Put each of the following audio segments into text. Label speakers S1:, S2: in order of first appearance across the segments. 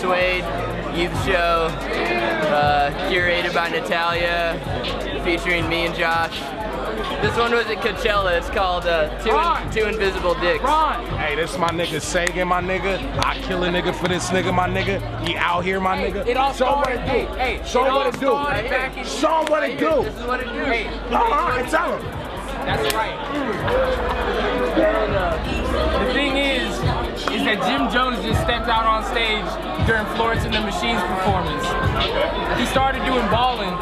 S1: Suede youth show, uh, curated by Natalia, featuring me and Josh. This one was at Coachella. It's called uh, Two,
S2: Ron.
S1: Two Invisible Dicks.
S2: Ron.
S3: Hey, this my nigga Sagan, my nigga. I kill a nigga for this nigga, my nigga. He out here, my nigga.
S2: It all
S3: Show him what it do.
S2: hey,
S3: Show
S2: it
S3: what it do.
S2: started back in.
S3: Show him what it do.
S1: This is what it do.
S2: Hey,
S3: Uh-huh, tell him.
S2: that's right. The thing is, is that Jim Jones just stepped out on stage during Florence and the Machines performance. He started doing balling,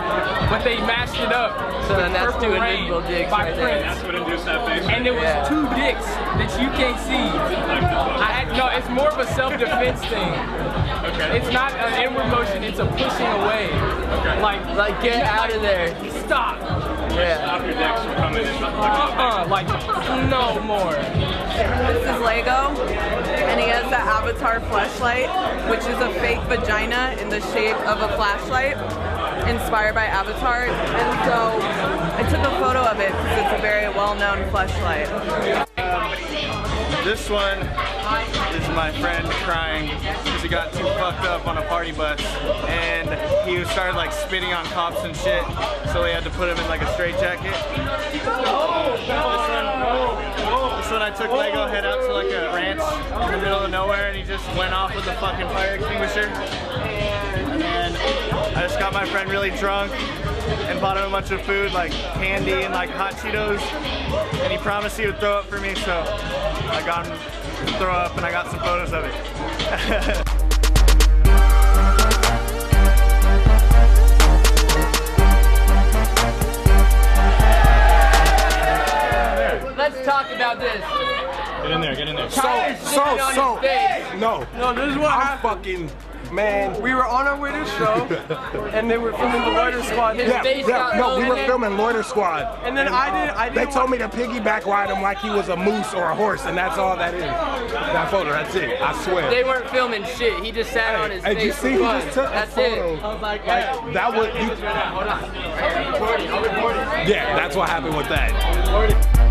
S2: but they mashed it up.
S1: So then that's Two Invisible Dicks
S2: by
S1: right there.
S2: Prince.
S4: what induced that face.
S2: And it was
S1: Yeah.
S2: two dicks that you can't see. I had, no, it's more of a self-defense thing.
S4: Okay.
S2: It's not an inward motion, it's a pushing away. Like,
S1: Like, get out of there.
S2: stop.
S1: Yeah.
S4: Stop your dicks from coming in.
S2: Uh-uh, like, no more.
S5: This is Lego, and he has the Avatar flashlight, which is a fake vagina in the shape of a flashlight, inspired by Avatar. And so I took a photo of it because it's a very well-known flashlight.
S6: This one is my friend crying because he got too fucked up on a party bus and he started like spitting on cops and shit so they had to put him in like a straight jacket. This one, this one I took Lego head out to like a ranch in the middle of nowhere and he just went off with a fucking fire extinguisher. And then I just got my friend really drunk and bought him a bunch of food like candy and like hot Cheetos and he promised he would throw up for me so I got him to throw up and I got some photos of it.
S1: Let's talk about this.
S4: Get in there, get in there.
S3: So, so, so, no.
S7: No, this is what
S3: I'm
S7: happened.
S3: fucking, man.
S7: We were on our way to the show, and they were filming the Loiter Squad.
S1: His
S3: Yeah,
S1: face
S3: yeah,
S1: got
S3: no, we were filming Loiter Squad.
S7: And then I didn't. I
S3: They
S7: didn't.
S3: told me to piggyback ride him like he was a moose or a horse, and that's all that is. That photo, that's it. I swear.
S1: They weren't filming shit. He just sat on his
S3: Hey,
S1: face
S3: did you see? He just took a
S1: That's
S3: photo.
S1: it.
S3: I was like, that was. You,
S1: Hold on. I'm recording. I'm recording.
S3: yeah, that's what happened with that.